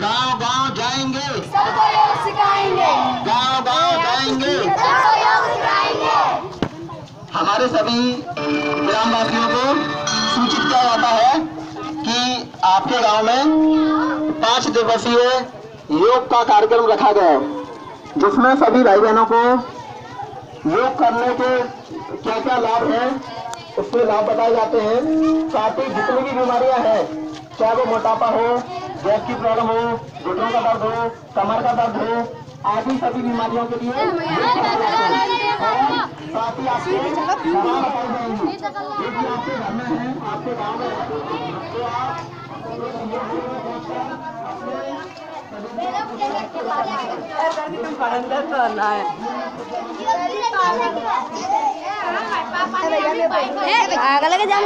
गाँव गाँव जाएँगे। सबको योग सिखाएँगे। गाँव गाँव जाएँगे। सबको योग सिखाएँगे। हमारे सभी ग्रामवासियों को सूचित किया जाता है कि आपके गाँव में पाँच दिवसीय योग का कार्यक्रम रखा गया है जिसमें सभी भाई बहनों को योग करने के क्या क्या लाभ है उसके लाभ बताए जाते हैं। साथ ही जितनी भी बीमारियाँ हैं चाहे वो मोटापा हो गैस की प्रॉब्लम हो घुटनों का दर्द हो कमर का दर्द हो आदि सभी बीमारियों के लिए साथ ही आपको घर में है आपके गाँव में तो आप आगे लगे जा